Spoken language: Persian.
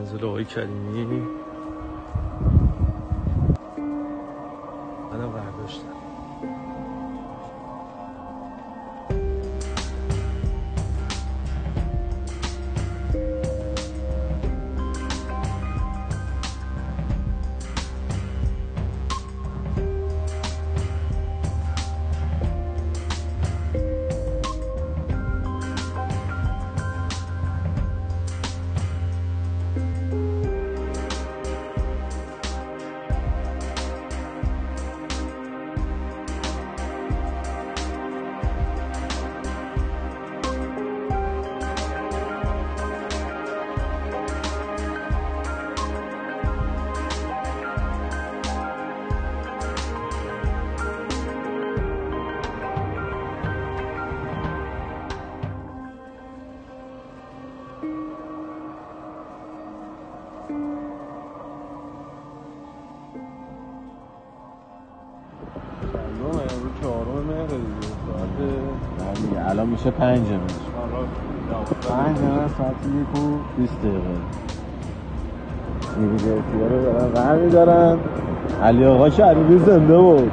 منزل آقای کریمی الان میشه پنج پنج ساعت یک و بیست دقیقه. ها رو دارن؟ قرار میدارن علی آقا شریفی زنده بود.